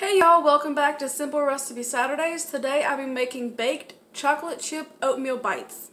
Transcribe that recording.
Hey y'all, welcome back to Simple Recipe Saturdays. Today I'll be making baked chocolate chip oatmeal bites.